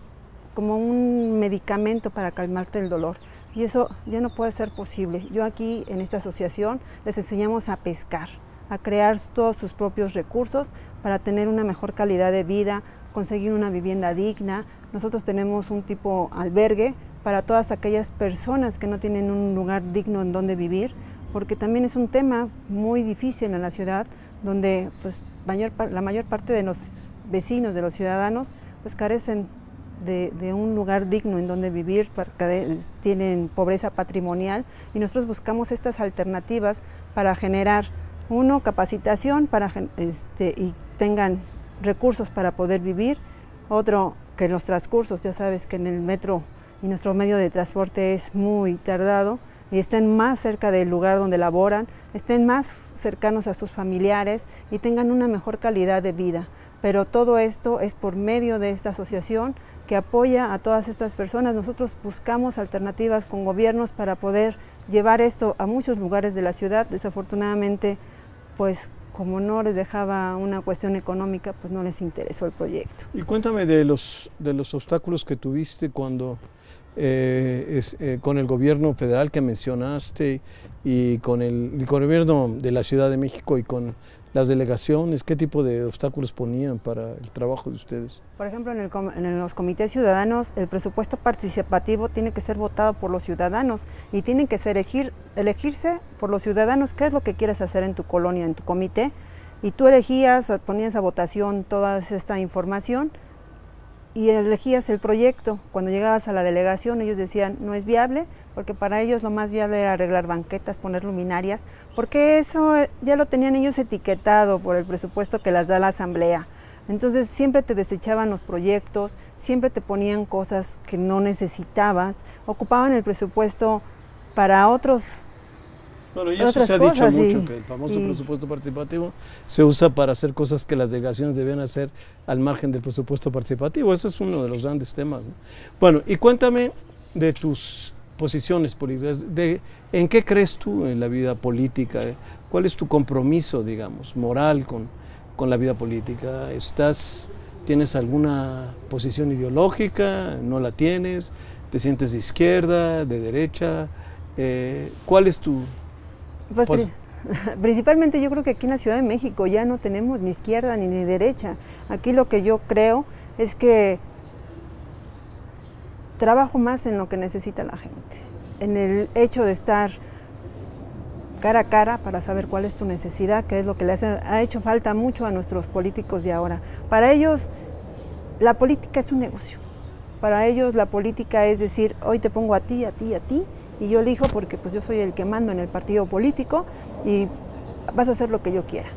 como un medicamento para calmarte el dolor. Y eso ya no puede ser posible. Yo aquí en esta asociación les enseñamos a pescar, a crear todos sus propios recursos para tener una mejor calidad de vida, conseguir una vivienda digna. Nosotros tenemos un tipo albergue para todas aquellas personas que no tienen un lugar digno en donde vivir, porque también es un tema muy difícil en la ciudad, donde pues, mayor, la mayor parte de los vecinos, de los ciudadanos, pues carecen de, un lugar digno en donde vivir, porque tienen pobreza patrimonial y nosotros buscamos estas alternativas para generar, uno, capacitación para, este, y tengan recursos para poder vivir, otro, que los transcursos, ya sabes que en el metro y nuestro medio de transporte es muy tardado y estén más cerca del lugar donde laboran, estén más cercanos a sus familiares y tengan una mejor calidad de vida. Pero todo esto es por medio de esta asociación que apoya a todas estas personas. Nosotros buscamos alternativas con gobiernos para poder llevar esto a muchos lugares de la ciudad. Desafortunadamente, pues como no les dejaba una cuestión económica, pues no les interesó el proyecto.
Y cuéntame de los, de los obstáculos que tuviste cuando eh, eh, con el gobierno federal que mencionaste y con el, el gobierno de la Ciudad de México y con las delegaciones, qué tipo de obstáculos ponían para el trabajo de ustedes.
Por ejemplo, en, en, los comités ciudadanos, el presupuesto participativo tiene que ser votado por los ciudadanos y tienen que elegir, elegirse por los ciudadanos qué es lo que quieres hacer en tu colonia, en tu comité. Y tú elegías, ponías a votación toda esta información y elegías el proyecto. Cuando llegabas a la delegación ellos decían no es viable, porque para ellos lo más viable era arreglar banquetas, poner luminarias, porque eso ya lo tenían ellos etiquetado por el presupuesto que les da la asamblea. Entonces siempre te desechaban los proyectos, siempre te ponían cosas que no necesitabas, ocupaban el presupuesto para otros
bueno, y eso se ha dicho mucho, que el famoso presupuesto participativo se usa para hacer cosas que las delegaciones deben hacer al margen del presupuesto participativo. Ese es uno de los grandes temas. Bueno, y cuéntame de tus posiciones políticas, de, ¿en qué crees tú en la vida política? ¿Cuál es tu compromiso, digamos, moral con, con la vida política? ¿Estás, ¿Tienes alguna posición ideológica? ¿No la tienes? ¿Te sientes de izquierda, de derecha? Eh, ¿Cuál es tu
pues, pues principalmente yo creo que aquí en la Ciudad de México ya no tenemos ni izquierda ni, ni derecha. Aquí lo que yo creo es que trabajo más en lo que necesita la gente, en el hecho de estar cara a cara para saber cuál es tu necesidad, qué es lo que le ha hecho falta mucho a nuestros políticos de ahora. Para ellos la política es un negocio. Para ellos la política es decir, hoy te pongo a ti, a ti, a ti, y yo elijo porque pues yo soy el que mando en el partido político y vas a hacer lo que yo quiera.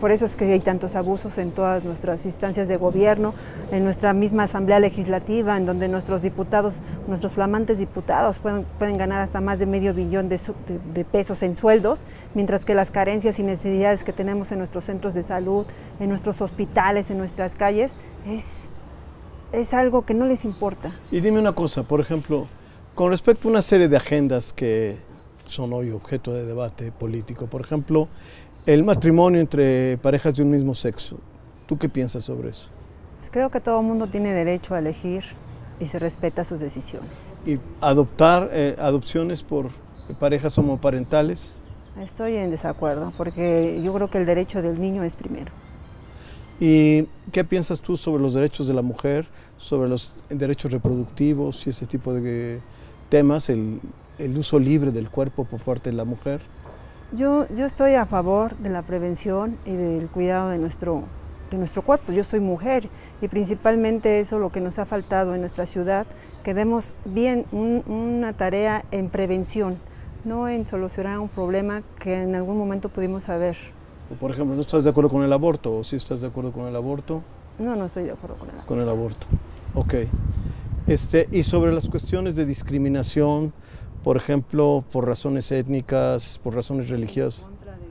Por eso es que hay tantos abusos en todas nuestras instancias de gobierno, en nuestra misma asamblea legislativa, en donde nuestros diputados, nuestros flamantes diputados pueden, pueden ganar hasta más de medio billón de, pesos en sueldos, mientras que las carencias y necesidades que tenemos en nuestros centros de salud, en nuestros hospitales, en nuestras calles, es, es algo que no les importa.
Y dime una cosa, por ejemplo, con respecto a una serie de agendas que son hoy objeto de debate político, por ejemplo, el matrimonio entre parejas de un mismo sexo, ¿tú qué piensas sobre eso?
Pues creo que todo el mundo tiene derecho a elegir y se respeta sus decisiones.
¿Y adoptar eh, adopciones por parejas homoparentales?
Estoy en desacuerdo, porque yo creo que el derecho del niño es primero.
¿Y qué piensas tú sobre los derechos de la mujer, sobre los derechos reproductivos y ese tipo de temas, el, uso libre del cuerpo por parte de la mujer?
Yo, yo estoy a favor de la prevención y del cuidado de nuestro, de nuestro cuerpo. Yo soy mujer y principalmente eso es lo que nos ha faltado en nuestra ciudad, que demos bien una tarea en prevención, no en solucionar un problema que en algún momento pudimos haber.
Por ejemplo, ¿no estás de acuerdo con el aborto o sí estás de acuerdo con el aborto?
No, no estoy de acuerdo con el aborto.
Con el aborto, ok. Este, y sobre las cuestiones de discriminación, por ejemplo, por razones étnicas, por razones religiosas.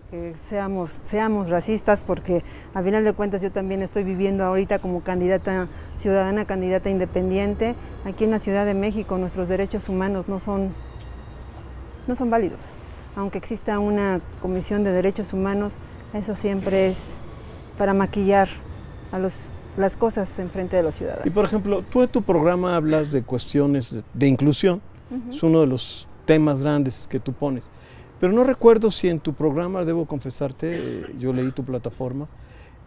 Que seamos, seamos racistas porque a final de cuentas yo también estoy viviendo ahorita como candidata ciudadana, candidata independiente. Aquí en la Ciudad de México nuestros derechos humanos no son, no son válidos. Aunque exista una comisión de derechos humanos, eso siempre es para maquillar a los las cosas en frente de los ciudadanos.
Y por ejemplo, tú en tu programa hablas de cuestiones de inclusión, es uno de los temas grandes que tú pones. Pero no recuerdo si en tu programa, debo confesarte, yo leí tu plataforma,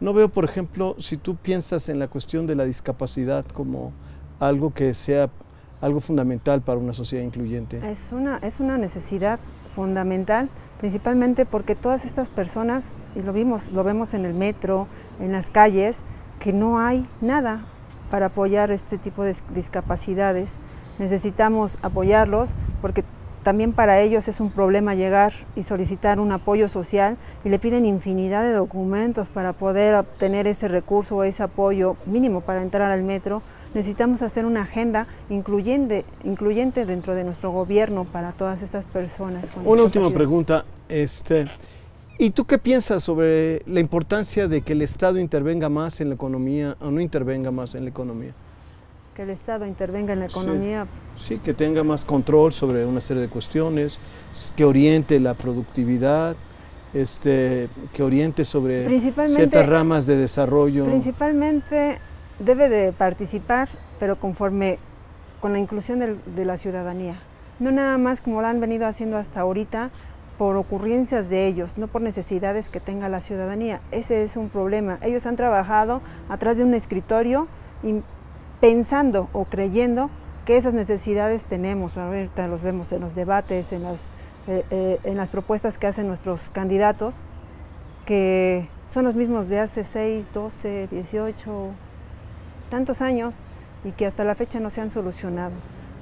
no veo, por ejemplo, si tú piensas en la cuestión de la discapacidad como algo que sea algo fundamental para una sociedad incluyente.
Es una, es una necesidad fundamental, principalmente porque todas estas personas, y lo vimos, lo vemos en el metro, en las calles, que no hay nada para apoyar este tipo de discapacidades. Necesitamos apoyarlos porque también para ellos es un problema llegar y solicitar un apoyo social y le piden infinidad de documentos para poder obtener ese recurso o ese apoyo mínimo para entrar al metro. Necesitamos hacer una agenda incluyente, incluyente dentro de nuestro gobierno para todas estas personas.
una última pregunta. Este, ¿Y tú qué piensas sobre la importancia de que el Estado intervenga más en la economía o no intervenga más en la economía?
Que el Estado intervenga en la economía.
Sí, que tenga más control sobre una serie de cuestiones, que oriente la productividad, este, que oriente sobre ciertas ramas de desarrollo.
Principalmente debe de participar, pero conforme con la inclusión de la ciudadanía. No nada más como lo han venido haciendo hasta ahorita, por ocurrencias de ellos, no por necesidades que tenga la ciudadanía. Ese es un problema. Ellos han trabajado atrás de un escritorio y pensando o creyendo que esas necesidades tenemos. Ahorita los vemos en los debates, en las, eh, eh, en las propuestas que hacen nuestros candidatos, que son los mismos de hace 6, 12, 18, tantos años y que hasta la fecha no se han solucionado.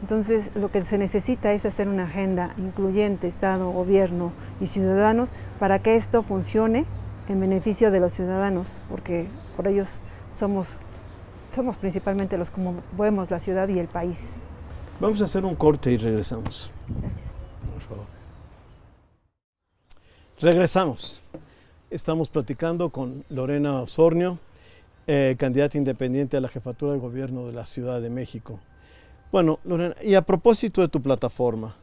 Entonces, lo que se necesita es hacer una agenda incluyente, Estado, Gobierno y ciudadanos para que esto funcione en beneficio de los ciudadanos, porque por ellos somos, somos principalmente los que movemos la ciudad y el país.
Vamos a hacer un corte y regresamos.
Gracias.
Por favor. Regresamos. Estamos platicando con Lorena Osornio, eh, candidata independiente a la jefatura de gobierno de la Ciudad de México. Bueno, Lorena, y a propósito de tu plataforma,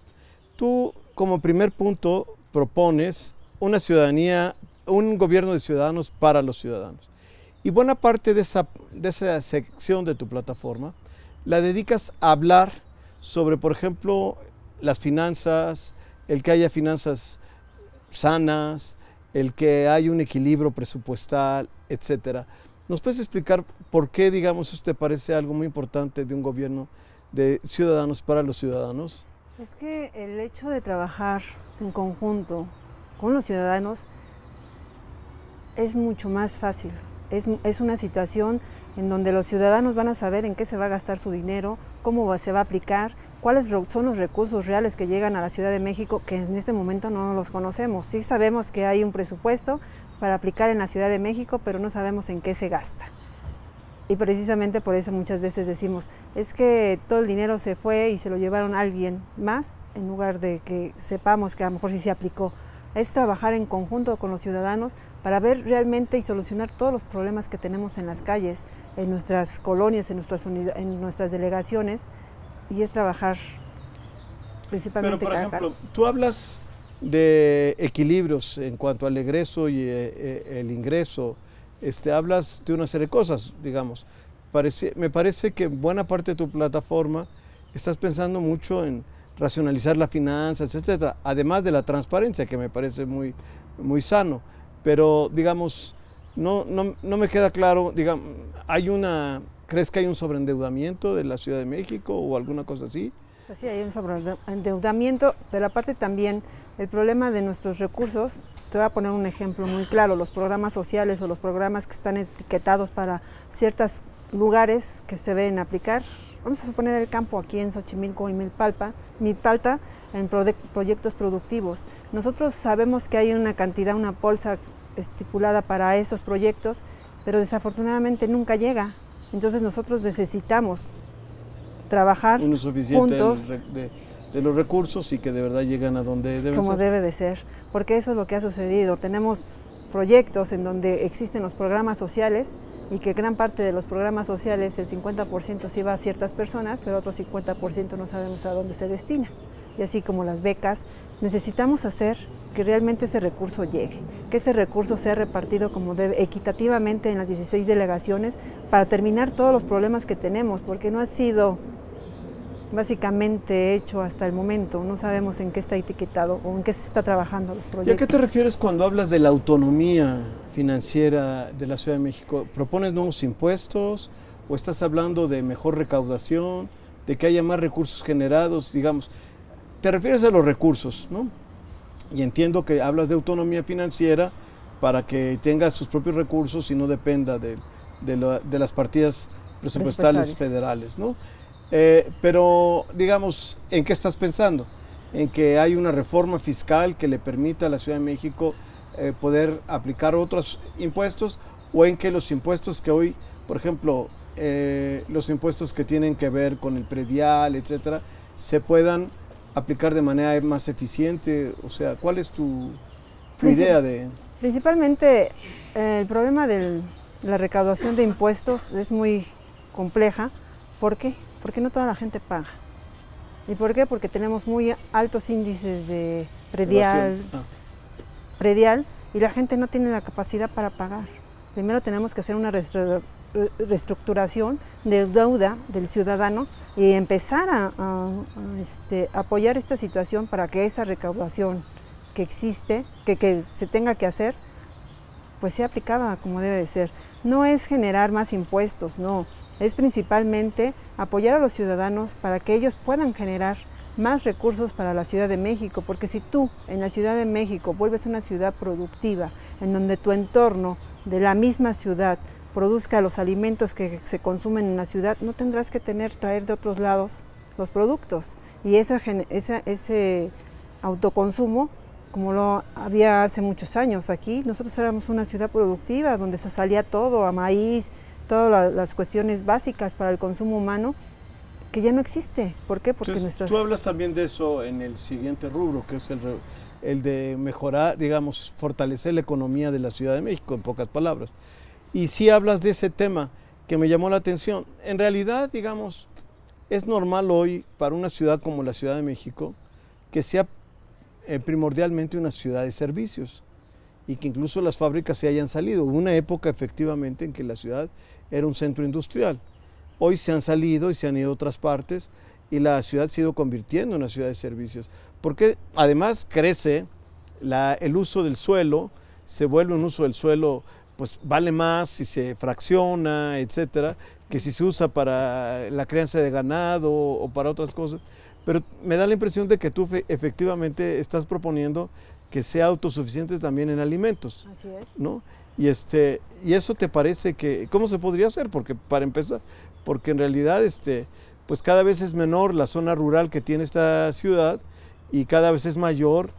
tú como primer punto propones una ciudadanía, un gobierno de ciudadanos para los ciudadanos. Y buena parte de esa, de esa sección de tu plataforma la dedicas a hablar sobre, por ejemplo, las finanzas, el que haya finanzas sanas, el que haya un equilibrio presupuestal, etcétera. ¿Nos puedes explicar por qué, digamos, te parece algo muy importante de un gobierno de ciudadanos para los ciudadanos?
Es que el hecho de trabajar en conjunto con los ciudadanos es mucho más fácil. Es, es, una situación en donde los ciudadanos van a saber en qué se va a gastar su dinero, cómo se va a aplicar, cuáles son los recursos reales que llegan a la Ciudad de México, que en este momento no los conocemos. Sí sabemos que hay un presupuesto para aplicar en la Ciudad de México, pero no sabemos en qué se gasta. Y precisamente por eso muchas veces decimos, es que todo el dinero se fue y se lo llevaron a alguien más, en lugar de que sepamos que a lo mejor sí se aplicó. Es trabajar en conjunto con los ciudadanos para ver realmente y solucionar todos los problemas que tenemos en las calles, en nuestras colonias, en nuestras, en nuestras delegaciones, y es trabajar principalmente.
Pero, por ejemplo, tú hablas de equilibrios en cuanto al egreso y eh, eh, el ingreso este, hablas de una serie de cosas, digamos. me parece que en buena parte de tu plataforma estás pensando mucho en racionalizar las finanzas, etcétera, además de la transparencia, que me parece muy, muy sano. Pero, digamos, no, no, no me queda claro, digamos, ¿hay una, ¿crees que hay un sobreendeudamiento de la Ciudad de México o alguna cosa así?
Pues sí, hay un sobreendeudamiento, pero aparte también el problema de nuestros recursos, te voy a poner un ejemplo muy claro, los programas sociales o los programas que están etiquetados para ciertos lugares que se ven aplicar. Vamos a suponer el campo aquí en Xochimilco y Milpalpa, Milpalta en proyectos productivos. Nosotros sabemos que hay una cantidad, una bolsa estipulada para esos proyectos, pero desafortunadamente nunca llega. Entonces nosotros necesitamos trabajar juntos
de los recursos y que de verdad llegan a donde deben
Como debe de ser, porque eso es lo que ha sucedido. Tenemos proyectos en donde existen los programas sociales y que gran parte de los programas sociales, el 50% se va a ciertas personas, pero otro 50% no sabemos a dónde se destina. Y así como las becas, necesitamos hacer que realmente ese recurso llegue, que ese recurso sea repartido como debe, equitativamente en las 16 delegaciones para terminar todos los problemas que tenemos, porque no ha sido básicamente hecho hasta el momento. No sabemos en qué está etiquetado o en qué se está trabajando los proyectos.
¿Y a qué te refieres cuando hablas de la autonomía financiera de la Ciudad de México? ¿Propones nuevos impuestos o estás hablando de mejor recaudación, de que haya más recursos generados, digamos? Te refieres a los recursos, ¿no? Y entiendo que hablas de autonomía financiera para que tenga sus propios recursos y no dependa de, de las partidas presupuestales federales, ¿no? Eh, pero, digamos, ¿en qué estás pensando? ¿En que hay una reforma fiscal que le permita a la Ciudad de México eh, poder aplicar otros impuestos? ¿O en que los impuestos que hoy, por ejemplo, eh, los impuestos que tienen que ver con el predial, etcétera, se puedan aplicar de manera más eficiente? O sea, ¿cuál es tu, idea de...?
Principalmente, el problema de la recaudación de impuestos es muy compleja. ¿Por qué? Porque no toda la gente paga. ¿Y por qué? Porque tenemos muy altos índices de predial, ah. predial y la gente no tiene la capacidad para pagar. Primero tenemos que hacer una reestructuración de deuda del ciudadano y empezar a, este, apoyar esta situación para que esa recaudación que existe, que, que se tenga que hacer, pues sea aplicada como debe de ser. No es generar más impuestos, no, es principalmente apoyar a los ciudadanos para que ellos puedan generar más recursos para la Ciudad de México, porque si tú en la Ciudad de México vuelves una ciudad productiva, en donde tu entorno de la misma ciudad produzca los alimentos que se consumen en la ciudad, no tendrás que tener, traer de otros lados los productos. Y esa, ese autoconsumo, como lo había hace muchos años aquí, nosotros éramos una ciudad productiva donde se salía todo, a maíz, todas las cuestiones básicas para el consumo humano, que ya no existe. ¿Por qué?
Porque Tú hablas también de eso en el siguiente rubro, que es el, el de mejorar, digamos, fortalecer la economía de la Ciudad de México, en pocas palabras. Y sí hablas de ese tema que me llamó la atención. En realidad, digamos, es normal hoy para una ciudad como la Ciudad de México que sea eh, primordialmente una ciudad de servicios y que incluso las fábricas se hayan salido. Hubo una época efectivamente en que la ciudad era un centro industrial. Hoy se han salido y se han ido a otras partes y la ciudad se ha ido convirtiendo en una ciudad de servicios. Porque además crece el uso del suelo, se vuelve un uso del suelo, pues vale más si se fracciona, etcétera, que si se usa para la crianza de ganado o para otras cosas. Pero me da la impresión de que tú efectivamente estás proponiendo que sea autosuficiente también en alimentos.
Así es.
¿no? Y, este, y eso te parece que, ¿cómo se podría hacer? Porque para empezar, porque en realidad este, pues cada vez es menor la zona rural que tiene esta ciudad y cada vez es mayor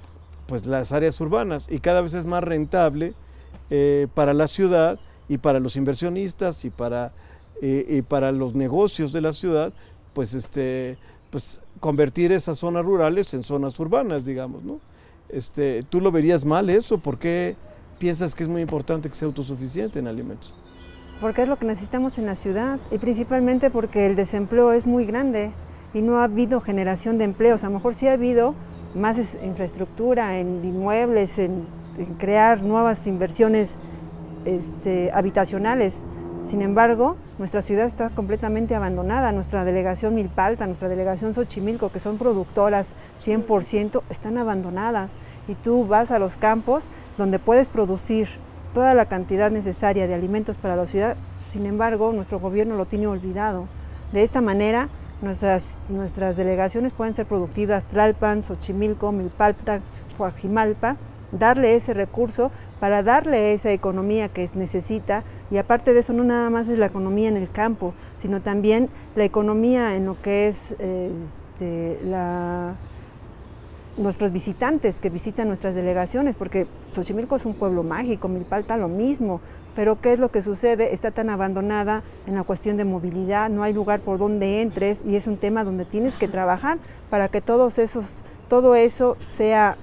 pues las áreas urbanas y cada vez es más rentable eh, para la ciudad y para los inversionistas y para, eh, y para los negocios de la ciudad, pues, este, pues convertir esas zonas rurales en zonas urbanas, digamos, ¿no? Este, ¿Tú lo verías mal eso? ¿Por qué piensas que es muy importante que sea autosuficiente en alimentos?
Porque es lo que necesitamos en la ciudad y principalmente porque el desempleo es muy grande y no ha habido generación de empleos. A lo mejor sí ha habido más infraestructura en inmuebles, en, crear nuevas inversiones este, habitacionales, sin embargo, nuestra ciudad está completamente abandonada. Nuestra delegación Milpalta, nuestra delegación Xochimilco, que son productoras 100%, están abandonadas. Y tú vas a los campos donde puedes producir toda la cantidad necesaria de alimentos para la ciudad. Sin embargo, nuestro gobierno lo tiene olvidado. De esta manera, nuestras, nuestras delegaciones pueden ser productivas, Tlalpan, Xochimilco, Milpalta, Fuajimalpa, darle ese recurso para darle esa economía que necesita y aparte de eso no nada más es la economía en el campo, sino también la economía en lo que es este, nuestros visitantes que visitan nuestras delegaciones, porque Xochimilco es un pueblo mágico, Milpalta lo mismo, pero ¿qué es lo que sucede? Está tan abandonada en la cuestión de movilidad, no hay lugar por donde entres y es un tema donde tienes que trabajar para que todos esos, todo eso sea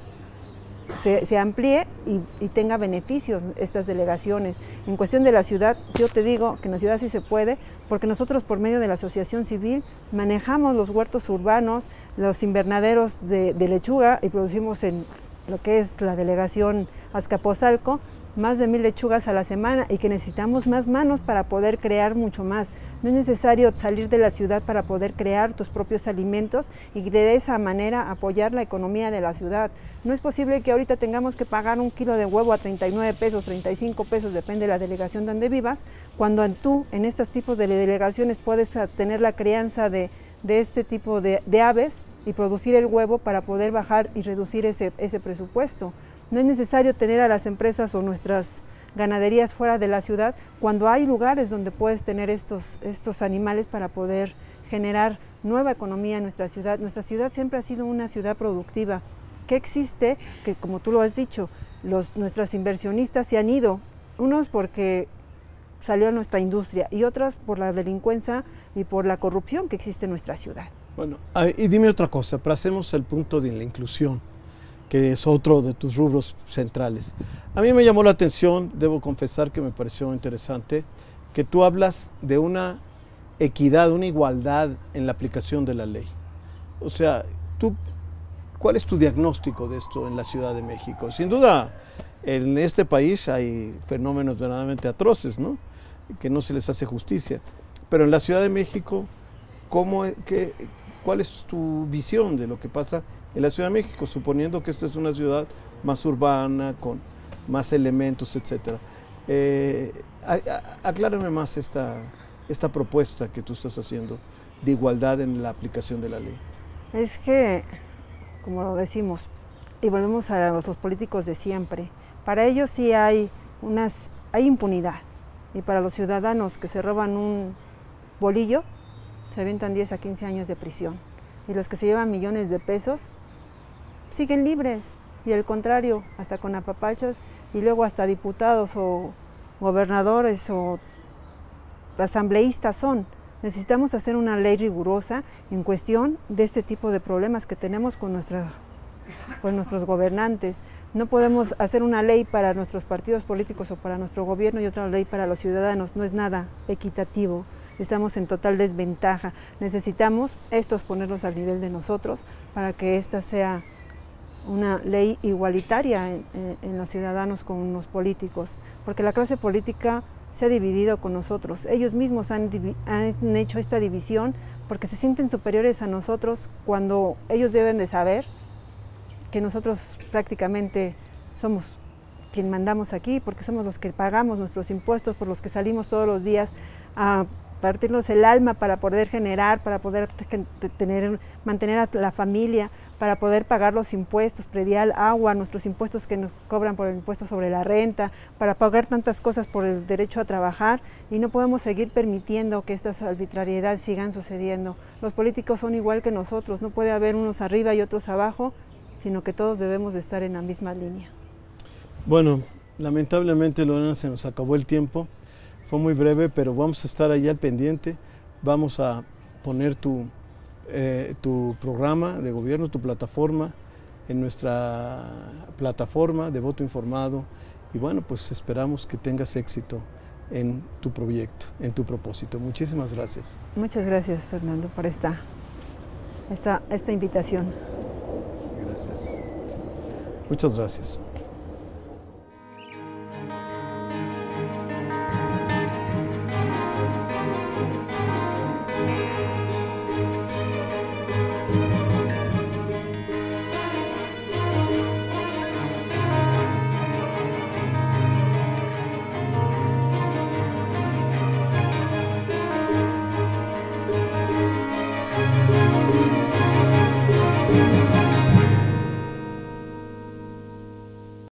se, amplíe y, tenga beneficios estas delegaciones. En cuestión de la ciudad, yo te digo que en la ciudad sí se puede, porque nosotros por medio de la asociación civil manejamos los huertos urbanos, los invernaderos de, lechuga y producimos en lo que es la delegación Azcapotzalco, más de mil lechugas a la semana y que necesitamos más manos para poder crear mucho más. No es necesario salir de la ciudad para poder crear tus propios alimentos y de esa manera apoyar la economía de la ciudad. No es posible que ahorita tengamos que pagar un kilo de huevo a 39 pesos, 35 pesos, depende de la delegación donde vivas, cuando tú en estos tipos de delegaciones puedes tener la crianza de, este tipo de, aves y producir el huevo para poder bajar y reducir ese, ese presupuesto. No es necesario tener a las empresas o nuestras ganaderías fuera de la ciudad cuando hay lugares donde puedes tener estos, estos animales para poder generar nueva economía en nuestra ciudad. Nuestra ciudad siempre ha sido una ciudad productiva. ¿Qué existe? Que como tú lo has dicho, los, nuestras inversionistas se han ido, unos porque salió nuestra industria y otros por la delincuencia y por la corrupción que existe en nuestra ciudad.
Bueno, y dime otra cosa, hacemos el punto de la inclusión que es otro de tus rubros centrales. A mí me llamó la atención, debo confesar que me pareció interesante, que tú hablas de una equidad, una igualdad en la aplicación de la ley. O sea, tú, ¿cuál es tu diagnóstico de esto en la Ciudad de México? Sin duda, en este país hay fenómenos verdaderamente atroces, ¿no? Que no se les hace justicia. Pero en la Ciudad de México, ¿cómo, qué, ¿cuál es tu visión de lo que pasa en la Ciudad de México, suponiendo que esta es una ciudad más urbana, con más elementos, etcétera. Eh, aclárame más esta, esta propuesta que tú estás haciendo de igualdad en la aplicación de la ley.
Es que, como lo decimos, y volvemos a los políticos de siempre, para ellos sí hay, unas, hay impunidad. Y para los ciudadanos que se roban un bolillo, se aventan 10 a 15 años de prisión. Y los que se llevan millones de pesos, siguen libres y al contrario, hasta con apapachos y luego hasta diputados o gobernadores o asambleístas son. Necesitamos hacer una ley rigurosa en cuestión de este tipo de problemas que tenemos con, con nuestros gobernantes. No podemos hacer una ley para nuestros partidos políticos o para nuestro gobierno y otra ley para los ciudadanos. No es nada equitativo. Estamos en total desventaja. Necesitamos estos ponerlos al nivel de nosotros para que esta sea una ley igualitaria en, los ciudadanos con los políticos, porque la clase política se ha dividido con nosotros. Ellos mismos han, han, hecho esta división porque se sienten superiores a nosotros cuando ellos deben de saber que nosotros prácticamente somos quien mandamos aquí, porque somos los que pagamos nuestros impuestos, por los que salimos todos los días a partirnos el alma para poder generar, para poder tener, mantener a la familia, para poder pagar los impuestos, predial, agua, nuestros impuestos que nos cobran por el impuesto sobre la renta, para pagar tantas cosas por el derecho a trabajar y no podemos seguir permitiendo que estas arbitrariedades sigan sucediendo. Los políticos son igual que nosotros, no puede haber unos arriba y otros abajo, sino que todos debemos de estar en la misma línea.
Bueno, lamentablemente Lorena se nos acabó el tiempo, fue muy breve, pero vamos a estar ahí al pendiente, vamos a poner tu eh, tu programa de gobierno, tu plataforma, en nuestra plataforma de voto informado. Y bueno, pues esperamos que tengas éxito en tu proyecto, en tu propósito. Muchísimas gracias.
Muchas gracias, Fernando, por esta, esta, esta invitación.
Gracias. Muchas gracias.